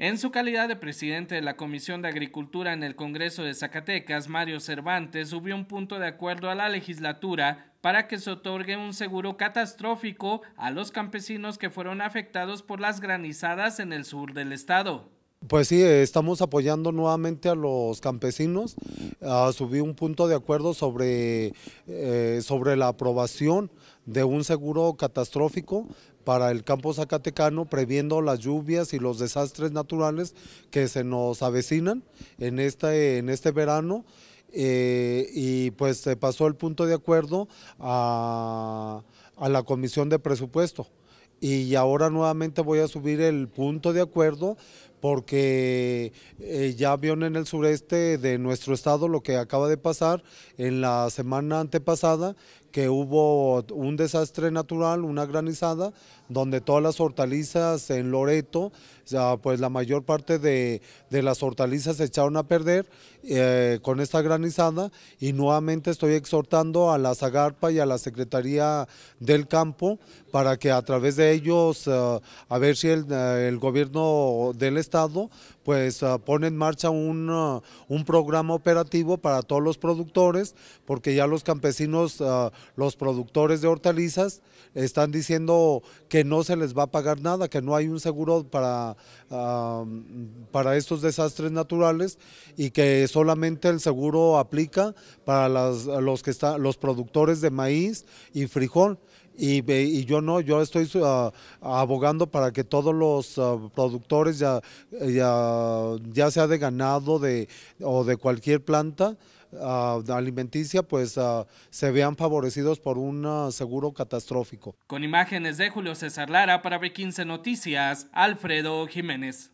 En su calidad de presidente de la Comisión de Agricultura en el Congreso de Zacatecas, Mario Cervantes subió un punto de acuerdo a la legislatura para que se otorgue un seguro catastrófico a los campesinos que fueron afectados por las granizadas en el sur del estado. Pues sí, estamos apoyando nuevamente a los campesinos. Uh, subí un punto de acuerdo sobre, eh, sobre la aprobación de un seguro catastrófico para el campo zacatecano, previendo las lluvias y los desastres naturales que se nos avecinan en este, en este verano. Eh, y pues se pasó el punto de acuerdo a, a la comisión de presupuesto y ahora nuevamente voy a subir el punto de acuerdo porque eh, ya vieron en el sureste de nuestro estado lo que acaba de pasar. En la semana antepasada, que hubo un desastre natural, una granizada, donde todas las hortalizas en Loreto, pues la mayor parte de, las hortalizas se echaron a perder eh, con esta granizada. Y nuevamente estoy exhortando a la Zagarpa y a la Secretaría del Campo para que a través de ellos, eh, a ver si el, el gobierno del Estado pues uh, pone en marcha un, uh, un, programa operativo para todos los productores, porque ya los campesinos, uh, los productores de hortalizas, están diciendo que no se les va a pagar nada, que no hay un seguro para, para estos desastres naturales y que solamente el seguro aplica para los, que los productores de maíz y frijol y, yo no, yo estoy uh, abogando para que todos los uh, productores, ya, ya, ya, sea de ganado de, o de cualquier planta, uh, alimenticia, pues se vean favorecidos por un seguro catastrófico. Con imágenes de Julio César Lara para B15 Noticias, Alfredo Jiménez.